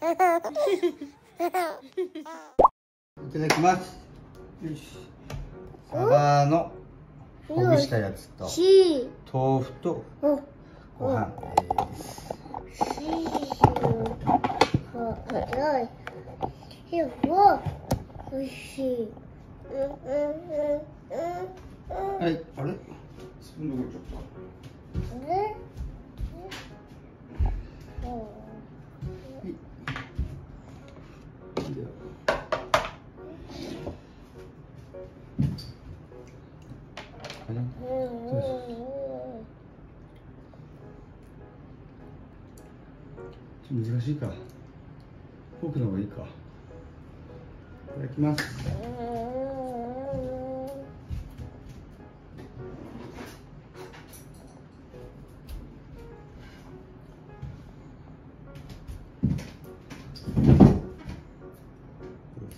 いただきます。よし。サバのほぐしたやつとし豆腐とおご飯ですしはいあれ？スプーンどこ行っちゃったうん難しいか。フォークの方がいいか。いただきます。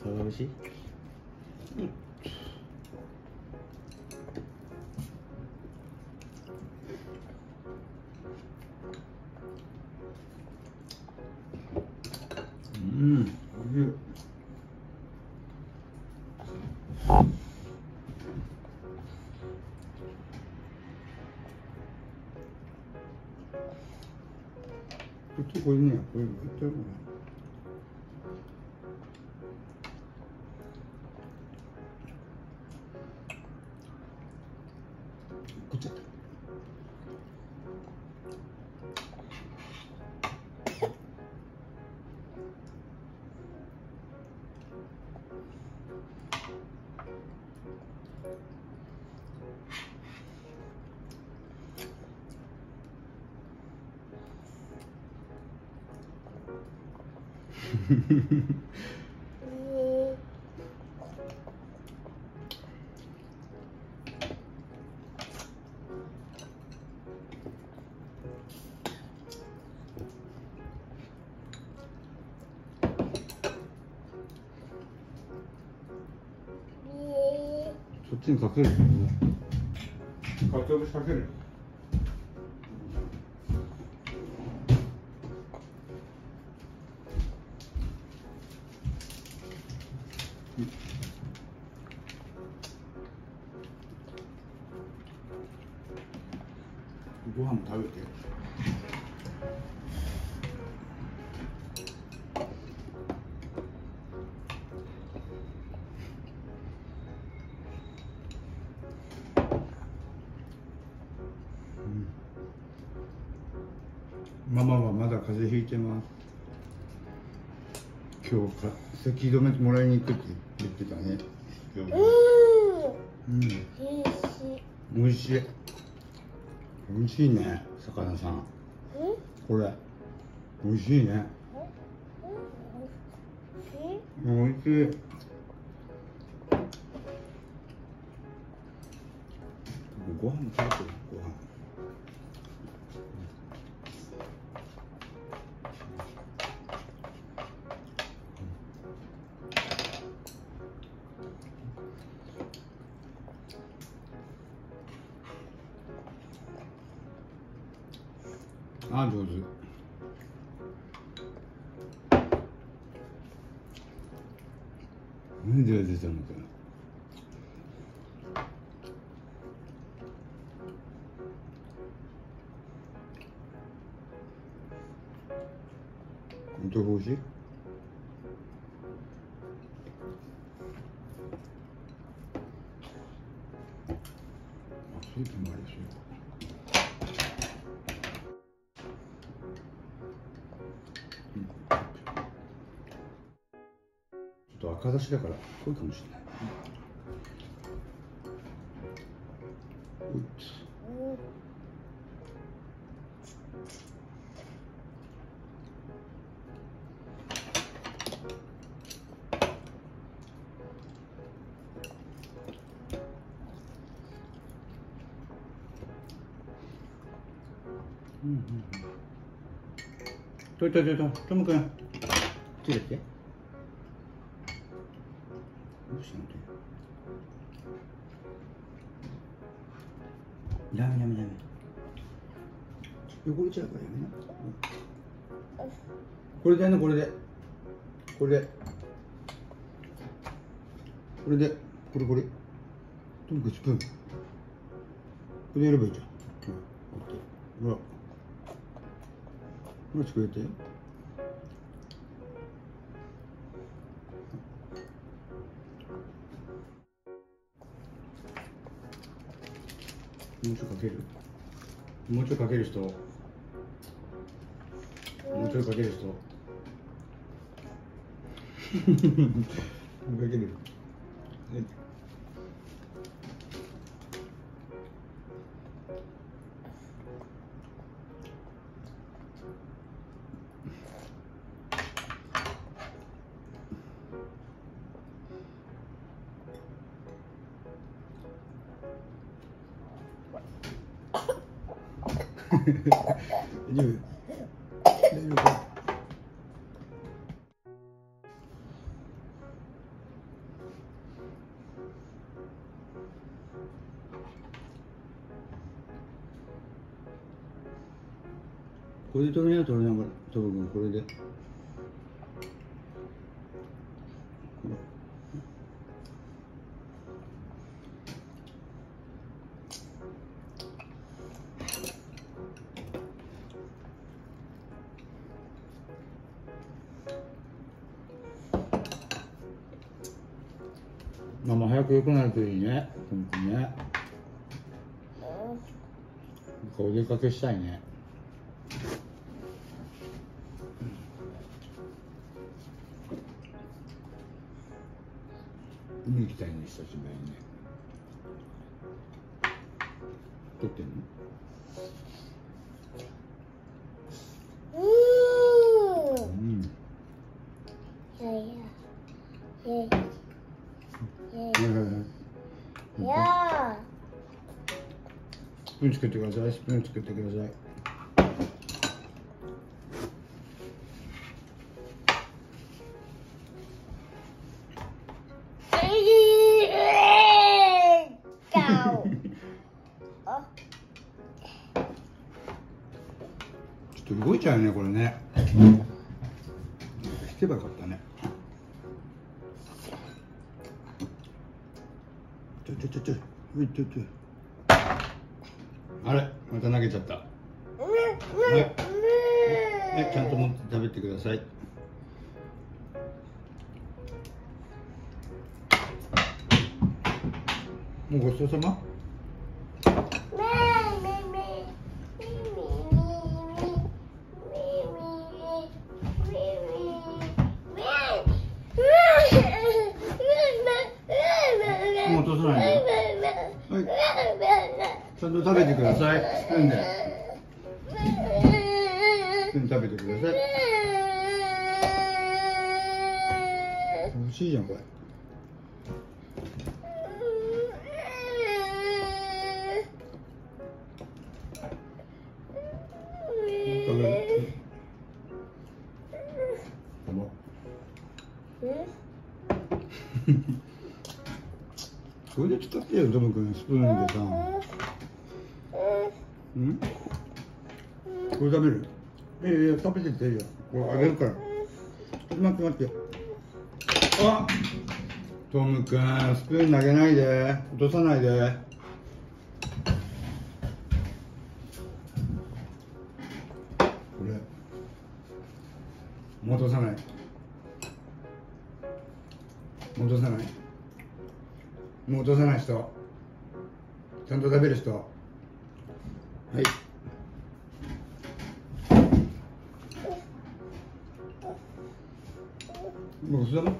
サバ節うん、こっちこれね、これ絶対うまい そっちにかける。かつお節かける。ママはまだ風邪ひいてます。今日か咳止めもらいに行くって言ってたね。うんうん、おいしい美味しい。美味しいね、魚さんこれ。美味しいね。美味しい。ご飯食べてる、ご飯。あ、上手。何で出たのかな。本当美味しい。あ、スープもありそう。赤だしだから濃いかもしれない。うっうん。うん。うん。といといといと、ともくん。ついてって。どうしたのって。ダメダメダメ。汚れちゃう。からやめな。これで。やんな、これで。これで。これで。これこれとにかくスプーンこれやればいいじゃん、うん、ほらほら作れてもうちょいかける？もうちょいかける人？もうちょいかける人？かける大丈夫大丈夫かこれで取れな取れながらトブ君これで。ママ早く良くなるといいね本当にね。お出かけしたいね。海行きたいね久しぶりにね。撮ってんの？プーン作ってください。スプーン作ってください。あ ちょっと動いちゃうねこれね。引けばよかったね。ちょちょちょちょちょちょあれ？また投げちゃった。はい、はい、ちゃんと持って食べてください。もうごちそうさま？ちゃんと食べてください。スプー。ンでスプーン食べてください。美味しいじゃんこれ。食べる。どうもそ れで使ってよトム君スプーンでさうん？これ食べる？いやいや食べてていいよ。これあげるから。待って待って。あ！トム君スプーン投げないで。落とさないで。これ。戻さない。戻さない。もう落とさない人。ちゃんと食べる人。はい。もうそれも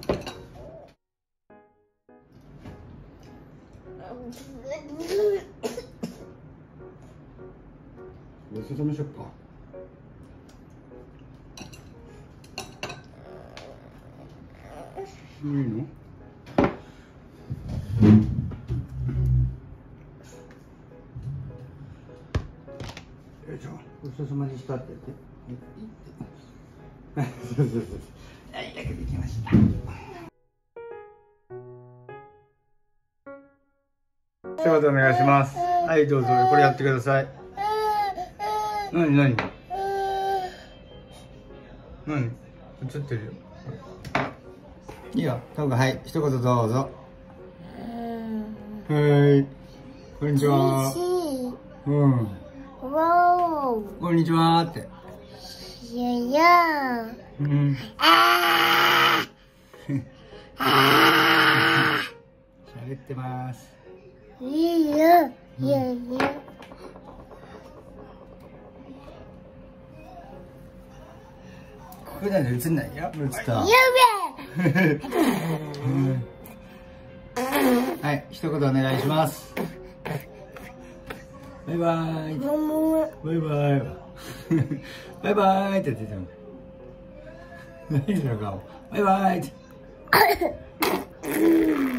いしたって言って。はい。そうそうそうはい焼けてきました。一言お願いします。はいどうぞ。これやってください。何何？何？映ってるよ。いいよ。はい。一言どうぞ。うん。はい。こんにちは。うん。わおこんにちはって。いやいや。うん。あー。あ 喋ってます。ーいいよ。いやいやここだと映んないよ映ったや はい一言お願いしますバイバイ。バイバイ。バイバイって言ってたもん何その顔。バイバイって